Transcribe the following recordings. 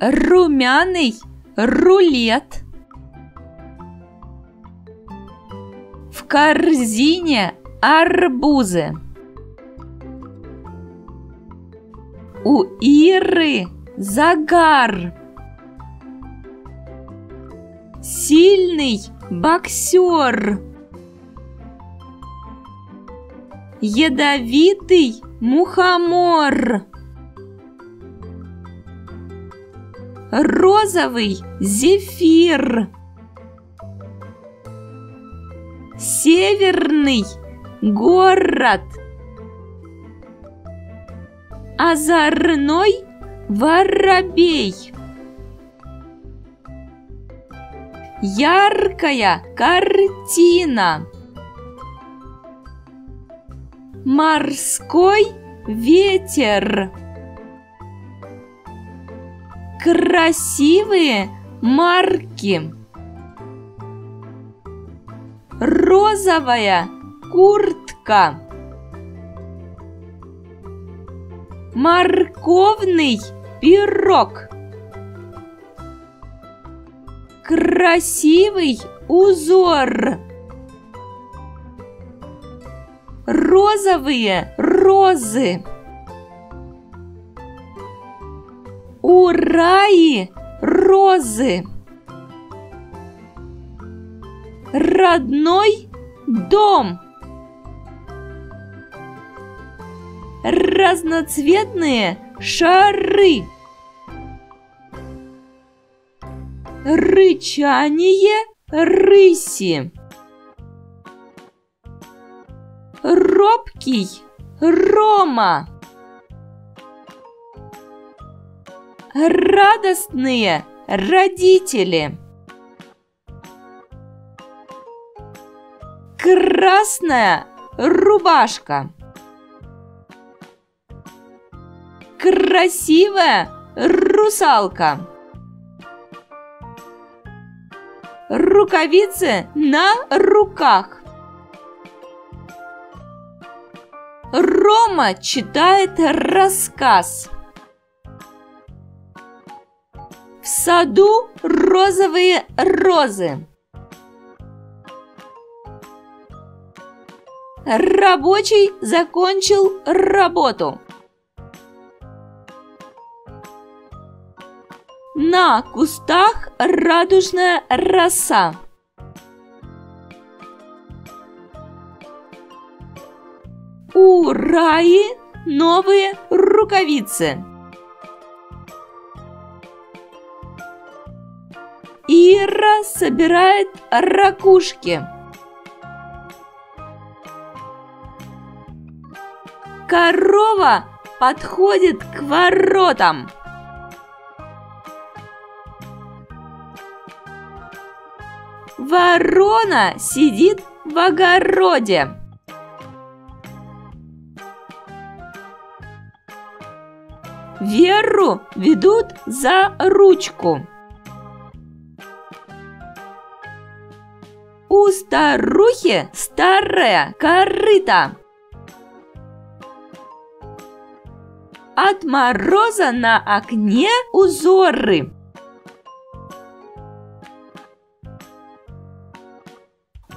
Румяный рулет. В корзине арбузы. У Иры загар. Сильный боксер. Ядовитый мухомор. Розовый зефир. Северный город. Озорной воробей. Яркая картина. Морской ветер. Красивые марки. Розовая куртка. Морковный пирог. Красивый узор. Розовые розы. У Раи розы. Родной дом. Разноцветные шары. Рычание рыси. Робкий Рома. Радостные родители. Красная рубашка. Красивая русалка. Рукавицы на руках. Рома читает рассказ. В саду розовые розы. Рабочий закончил работу. На кустах радужная роса. Раи новые рукавицы. Ира собирает ракушки. Корова подходит к воротам. Ворона сидит в огороде. Веру ведут за ручку. У старухи старая корыта. От мороза на окне узоры.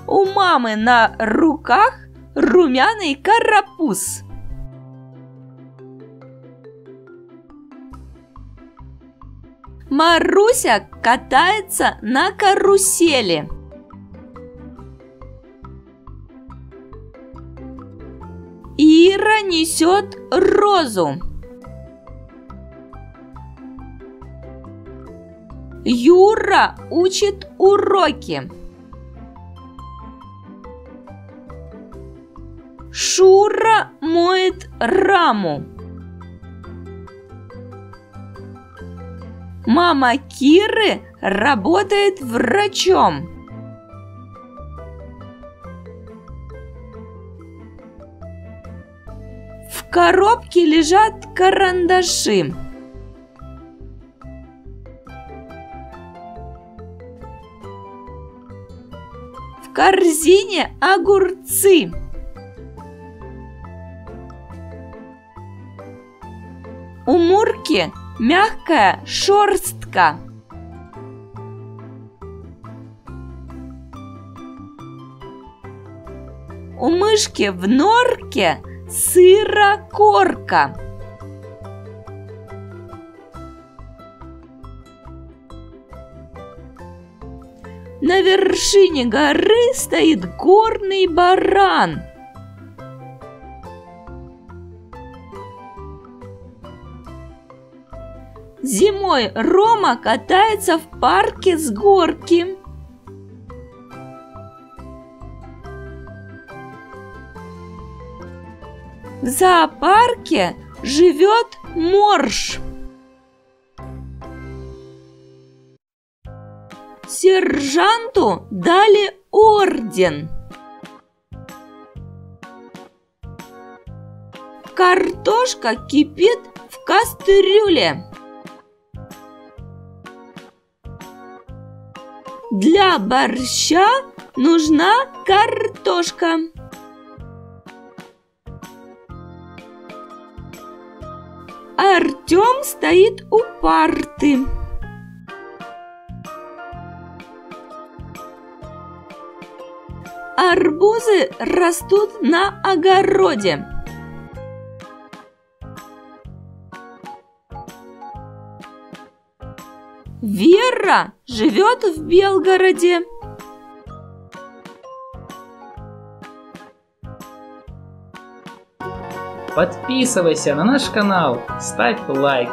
У мамы на руках румяный карапуз. Маруся катается на карусели. Ира несет розу. Юра учит уроки. Шура моет раму. Мама Киры работает врачом. В коробке лежат карандаши. В корзине огурцы. У Мурки мягкая шерстка. У мышки в норке сырокорка. На вершине горы стоит горный баран. Зимой Рома катается в парке с горки. В зоопарке живет морж. Сержанту дали орден. Картошка кипит в кастрюле. Для борща нужна картошка. Артем стоит у парты. Арбузы растут на огороде. Вера живет в Белгороде. Подписывайся на наш канал, ставь лайк.